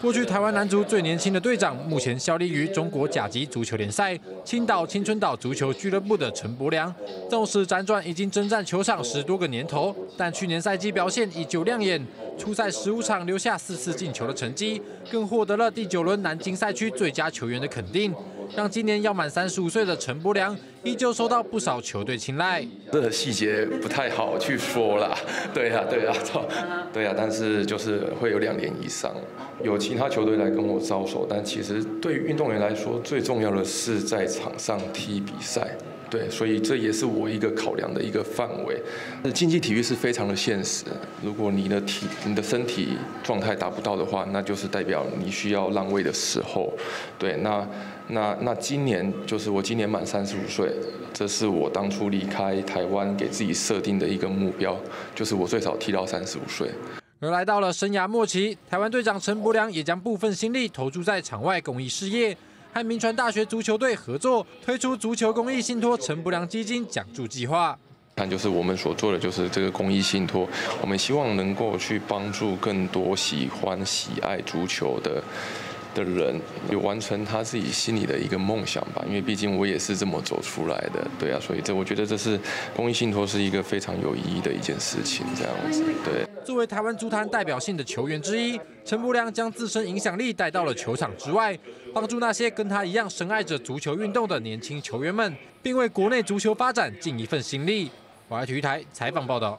过去台湾男足最年轻的队长，目前效力于中国甲级足球联赛青岛青春岛足球俱乐部的陈柏良，纵使辗转已经征战球场十多个年头，但去年赛季表现依旧亮眼，初赛十五场留下四次进球的成绩，更获得了第九轮南京赛区最佳球员的肯定。让今年要满三十五岁的陈柏良依旧受到不少球队青睐。这个细节不太好去说啦，对呀，对呀，对呀，但是就是会有两年以上，有其他球队来跟我招手，但其实对于运动员来说，最重要的是在场上踢比赛。对，所以这也是我一个考量的一个范围。竞技体育是非常的现实，如果你的体、你的身体状态达不到的话，那就是代表你需要让位的时候。对，那、那、那今年就是我今年满三十五岁，这是我当初离开台湾给自己设定的一个目标，就是我最少踢到三十五岁。而来到了生涯末期，台湾队长陈柏良也将部分心力投注在场外公益事业。和民传大学足球队合作推出足球公益信托陈不良基金奖助计划。那，就是我们所做的就是这个公益信托，我们希望能够去帮助更多喜欢喜爱足球的。的人有完成他自己心里的一个梦想吧，因为毕竟我也是这么走出来的，对啊，所以这我觉得这是公益信托是一个非常有意义的一件事情，这样子。对，作为台湾足坛代表性的球员之一，陈柏良将自身影响力带到了球场之外，帮助那些跟他一样深爱着足球运动的年轻球员们，并为国内足球发展尽一份心力。华体育台采访报道。